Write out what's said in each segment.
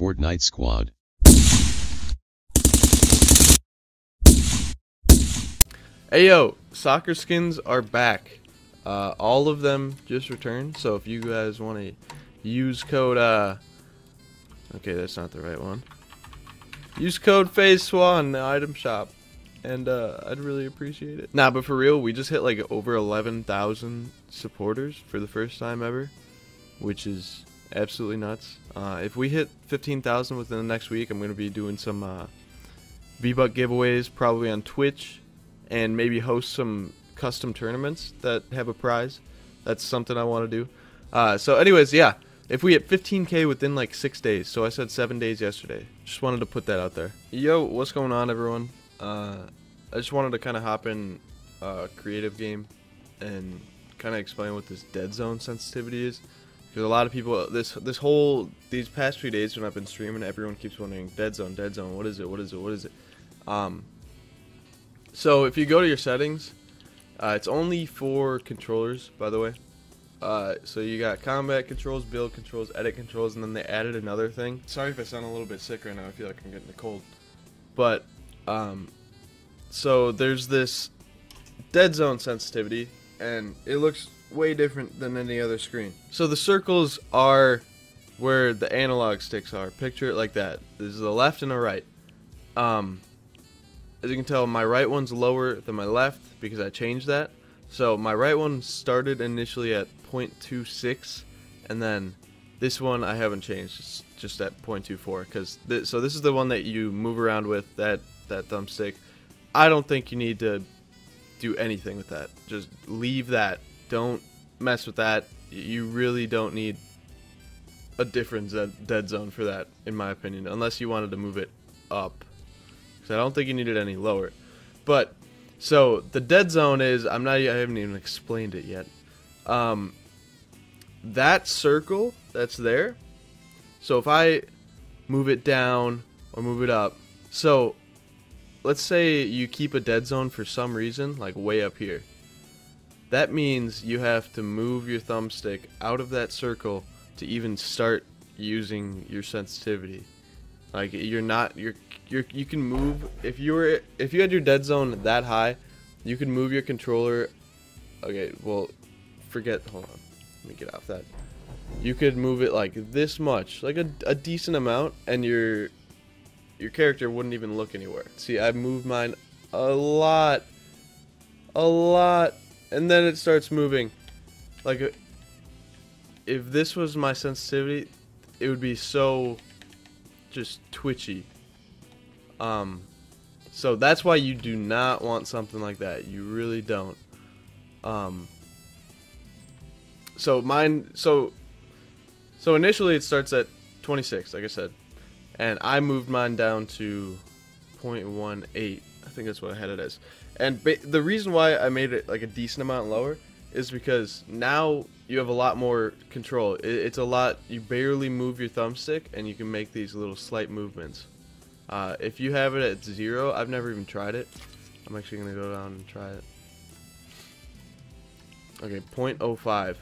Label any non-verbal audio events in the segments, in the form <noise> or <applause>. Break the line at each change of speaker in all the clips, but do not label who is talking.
Fortnite Squad.
Hey yo, soccer skins are back. Uh, all of them just returned. So if you guys want to use code, uh, okay, that's not the right one. Use code FaZe Swan in the item shop, and uh, I'd really appreciate it. Nah, but for real, we just hit like over 11,000 supporters for the first time ever, which is absolutely nuts. Uh, if we hit 15,000 within the next week, I'm gonna be doing some uh, V-Buck giveaways, probably on Twitch, and maybe host some custom tournaments that have a prize. That's something I want to do. Uh, so, anyways, yeah. If we hit 15k within like six days, so I said seven days yesterday. Just wanted to put that out there. Yo, what's going on, everyone? Uh, I just wanted to kind of hop in a creative game and kind of explain what this dead zone sensitivity is. Because a lot of people, this this whole these past few days when I've been streaming, everyone keeps wondering, dead zone, dead zone, what is it, what is it, what is it? Um, so if you go to your settings, uh, it's only for controllers, by the way. Uh, so you got combat controls, build controls, edit controls, and then they added another thing. Sorry if I sound a little bit sick right now. I feel like I'm getting a cold. But, um, so there's this dead zone sensitivity, and it looks way different than any other screen. So the circles are where the analog sticks are. Picture it like that. There's the left and the right. Um, as you can tell, my right one's lower than my left because I changed that. So my right one started initially at 0.26, and then this one I haven't changed, it's just at 0.24. Because so this is the one that you move around with that that thumbstick. I don't think you need to do anything with that. Just leave that. Don't mess with that. You really don't need a different dead zone for that, in my opinion, unless you wanted to move it up. Because I don't think you need it any lower. But so the dead zone is I'm not I haven't even explained it yet. Um, that circle that's there. So if I move it down or move it up. So let's say you keep a dead zone for some reason, like way up here. That means you have to move your thumbstick out of that circle to even start using your sensitivity. Like you're not you're you you can move if you were if you had your dead zone that high, you can move your controller. Okay, well, forget. Hold on, let me get off that. You could move it like this much, like a, a decent amount, and your your character wouldn't even look anywhere. See, I moved mine a lot, a lot, and then it starts moving. Like, if this was my sensitivity, it would be so just twitchy. Um, so that's why you do not want something like that. You really don't. Um, so mine, so, so initially it starts at 26, like I said, and I moved mine down to 0.18. I think that's what I had it as. And the reason why I made it like a decent amount lower is because now you have a lot more control. It, it's a lot, you barely move your thumbstick and you can make these little slight movements. Uh, if you have it at zero, I've never even tried it. I'm actually going to go down and try it. Okay, 0.05.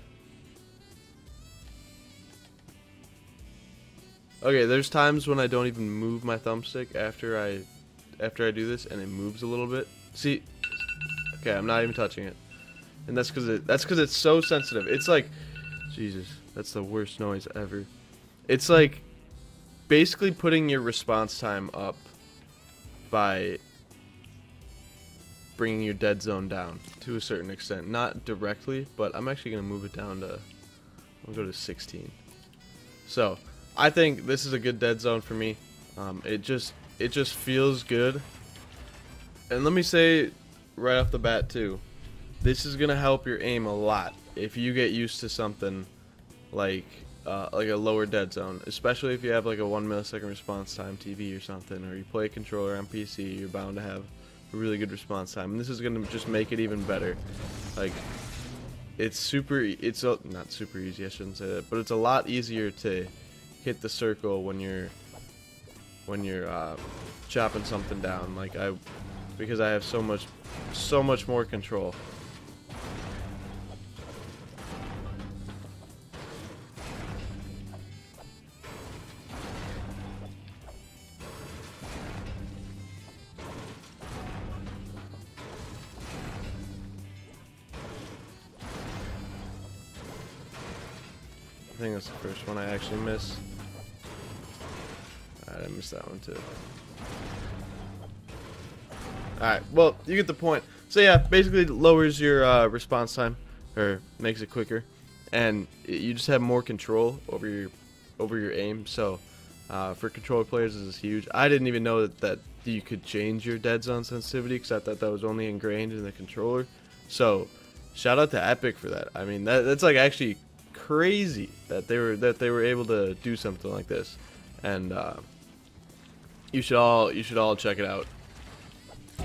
Okay, there's times when I don't even move my thumbstick after I after I do this and it moves a little bit. See? Okay, I'm not even touching it. And that's cuz it that's cuz it's so sensitive. It's like Jesus, that's the worst noise ever. It's like basically putting your response time up by bringing your dead zone down to a certain extent. Not directly, but I'm actually going to move it down to, I'll go to 16. So, I think this is a good dead zone for me. Um, it just, it just feels good. And let me say right off the bat too, this is going to help your aim a lot if you get used to something like uh, like a lower dead zone, especially if you have like a one millisecond response time TV or something, or you play a controller on PC, you're bound to have a really good response time, and this is gonna just make it even better. Like, it's super, it's a, not super easy, I shouldn't say that, but it's a lot easier to hit the circle when you're when you're uh, chopping something down like I because I have so much so much more control I think that's the first one I actually missed. Missed that one too. Alright, well, you get the point. So yeah, basically lowers your uh, response time, or makes it quicker, and you just have more control over your over your aim. So uh, for controller players, this is huge. I didn't even know that, that you could change your dead zone sensitivity because I thought that was only ingrained in the controller. So shout out to Epic for that. I mean, that, that's like actually crazy that they were that they were able to do something like this, and uh, you should all you should all check it out You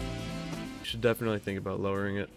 should definitely think about lowering it.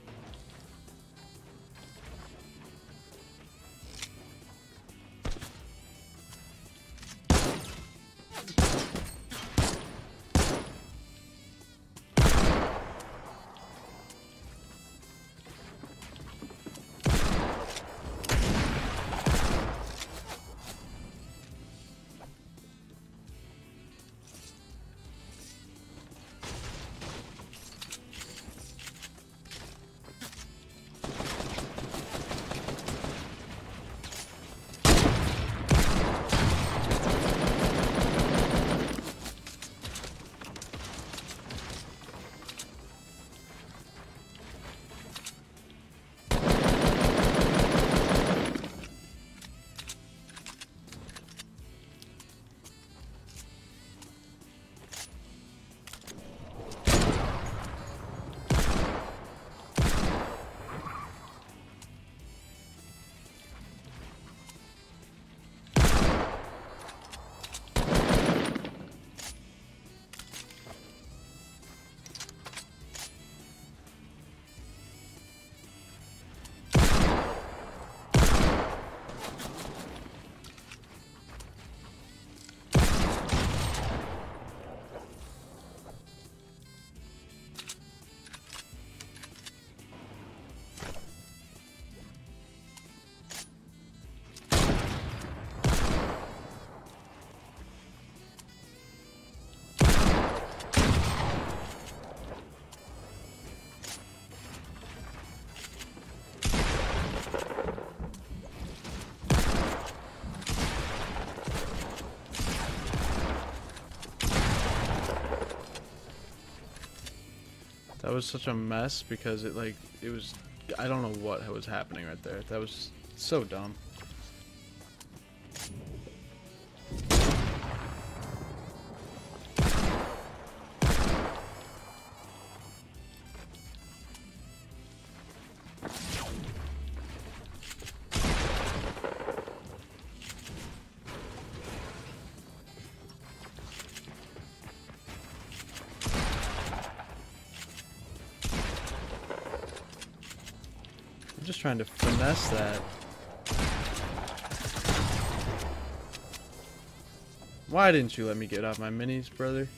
That was such a mess because it like it was I don't know what was happening right there. That was so dumb. Just trying to finesse that. Why didn't you let me get off my minis, brother?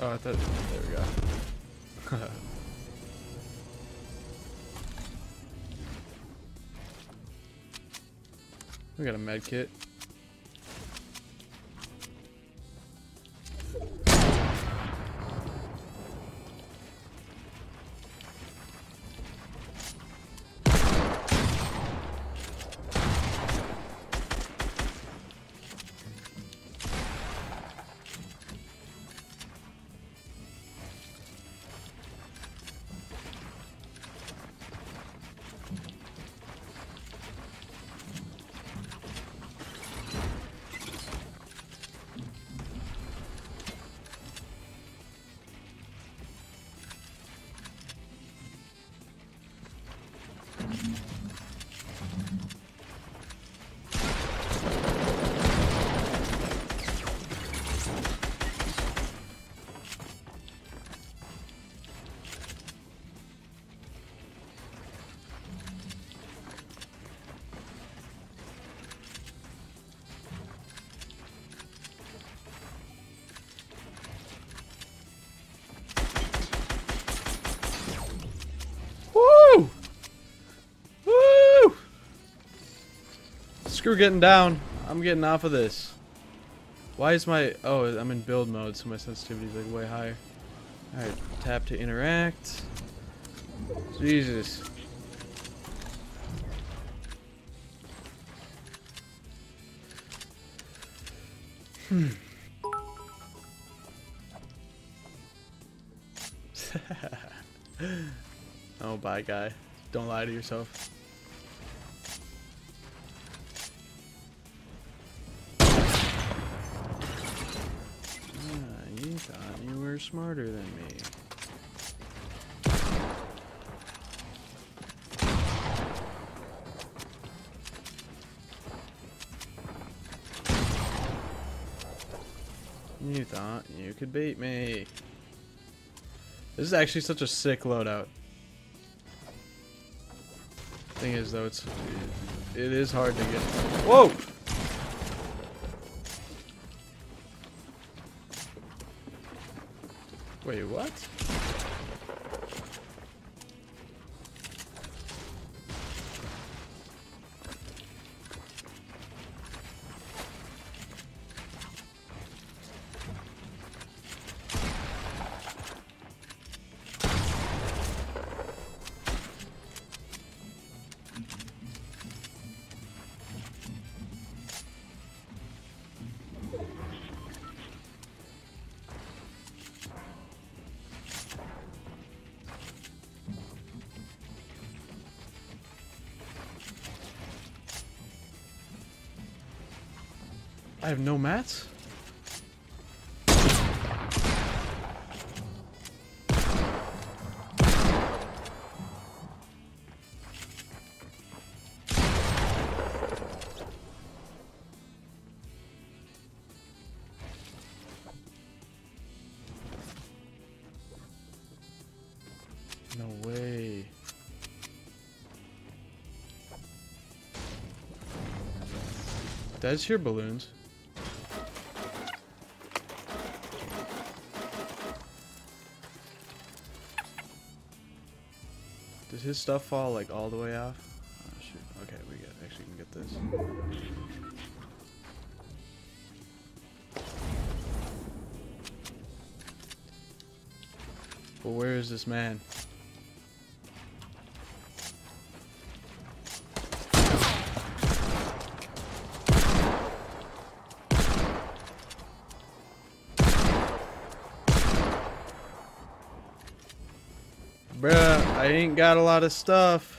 Oh, I thought. There we go. <laughs> we got a med kit. Screw getting down. I'm getting off of this. Why is my... Oh, I'm in build mode, so my sensitivity is like way higher. Alright, tap to interact. Jesus. Hmm. <laughs> oh, bye, guy. Don't lie to yourself. Smarter than me. You thought you could beat me. This is actually such a sick loadout. Thing is though, it's it is hard to get. Whoa! Wait, what? I have no mats? No way. Does hear balloons? Does his stuff fall like all the way off? Oh shoot. Okay, we get actually can get this. But where is this man? I ain't got a lot of stuff.